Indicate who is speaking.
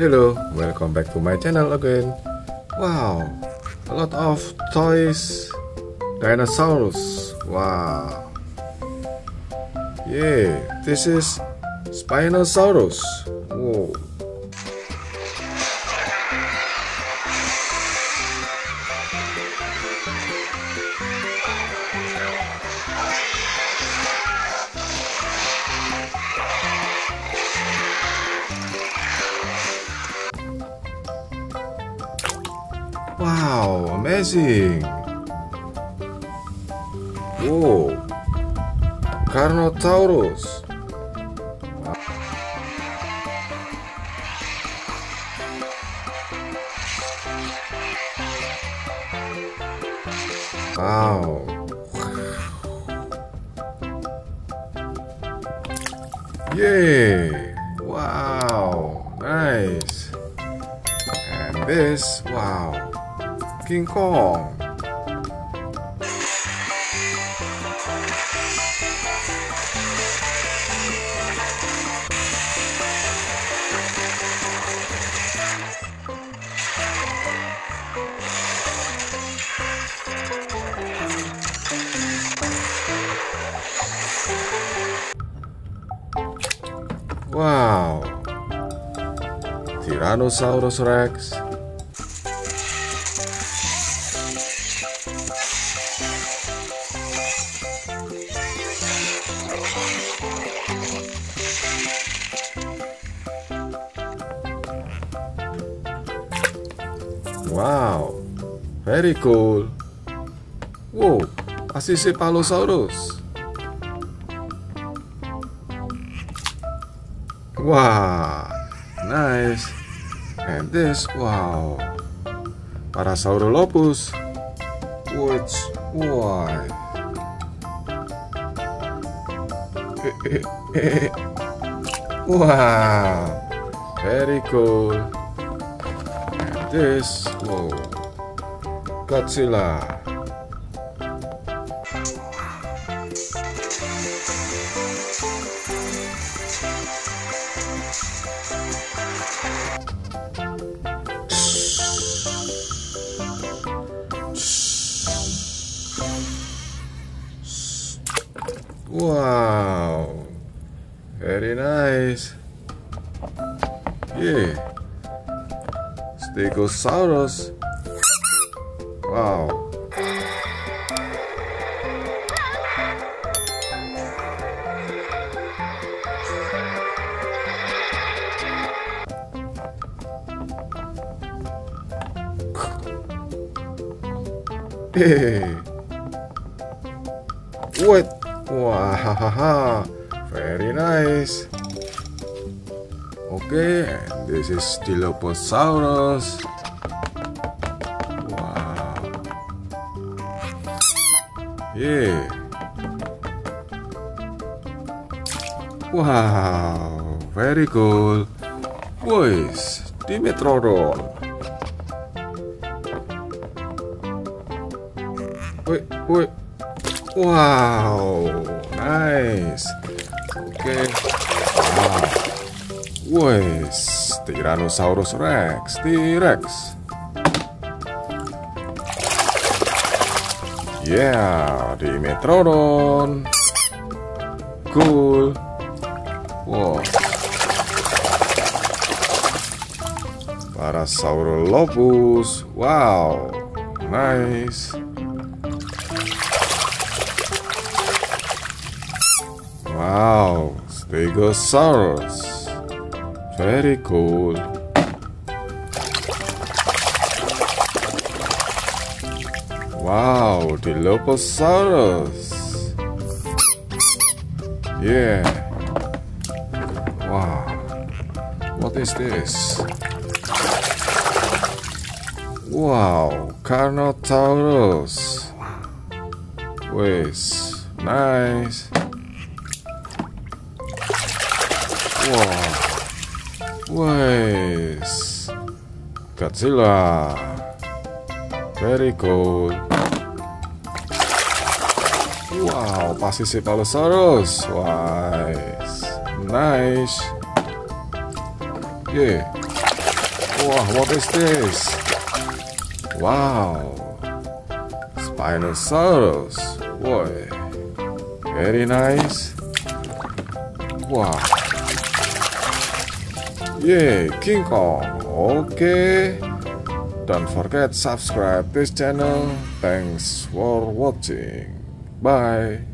Speaker 1: Hello, welcome back to my channel again. Wow, a lot of toys dinosaurs. Wow. Yeah, this is Spinosaurus. Whoa. Wow, amazing. Whoa. Carnotaurus. Wow. Yay! Wow, nice. And this, wow, King Kong. Wow. Tyrannosaurus Rex. Wow. Very cool. Whoa, Pachycephalosaurus. Wow, nice. And this, wow. Parasaurolophus. Which, why? wow, very cool. This, whoa. Godzilla. Wow, very nice. Yeah, Stegosaurus. Wow. Hey. What? Wow, very nice. Okay, this is Dilophosaurus. Wow. Yeah. Wow, very cool. Boys, Dimetrodon. Wait, wait. Wow, nice. Okay. Wow. Wes, Tyrannosaurus Rex, T-Rex. Yeah, Dimetrodon. Cool. Wow. Parasaurolophus. Wow. Nice. Wow, Stegosaurus. Very cool. Wow, the Dilophosaurus. Yeah. Wow. What is this? Wow, Carnotaurus. Wait, nice. Wow. Wes. Godzilla. Very cool. Wow, Pachycephalosaurus. Wise. Nice. Yeah. Wow, what is this? Wow, Spinosaurus. Boy, very nice. Wow. Yay, King Kong. Okay. Don't forget subscribe this channel. Thanks for watching. Bye.